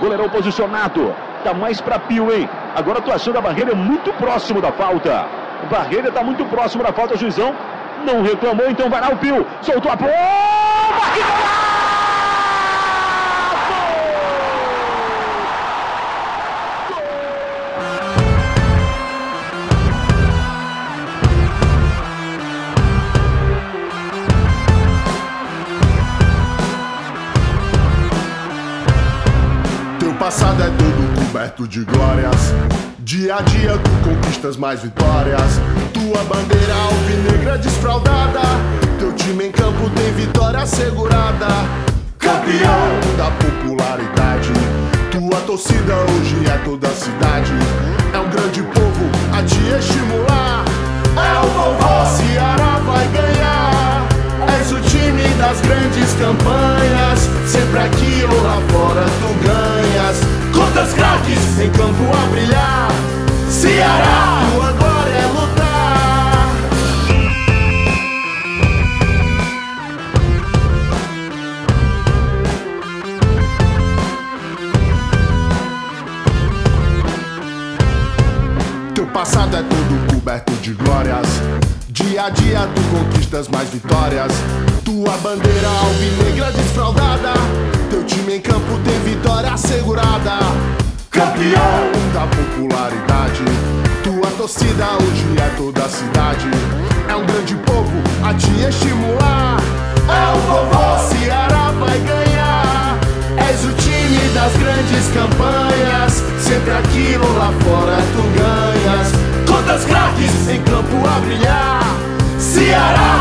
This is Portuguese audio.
Goleirão posicionado. Tá mais pra Pio, hein? Agora a atuação da Barreira é muito próximo da falta. Barreira tá muito próximo da falta, juizão. Não reclamou, então vai lá o Pio. Soltou a bola. Que passado é todo coberto de glórias. Dia a dia tu conquistas mais vitórias. Tua bandeira alvinegra desfraldada. Teu time em campo tem vitória assegurada. Campeão da popularidade. Tua torcida hoje é toda a cidade. É um grande povo a te estimular. É o vovô, Ceará vai ganhar. És o time das grandes campanhas. Sempre aquilo lá fora tu ganhas. Craques em campo a brilhar. Ceará, tua glória é lutar. Teu passado é todo coberto de glórias. Dia a dia tu conquistas mais vitórias. Tua bandeira alvinegra desfraldada. Teu time em campo tem vitória assegurada. Campeão da popularidade. Tua torcida hoje é toda a cidade. É um grande povo a te estimular. É o vovô, Ceará vai ganhar. És o time das grandes campanhas. Sempre aquilo lá fora tu ganhas. Contas craques em campo a brilhar. Ceará,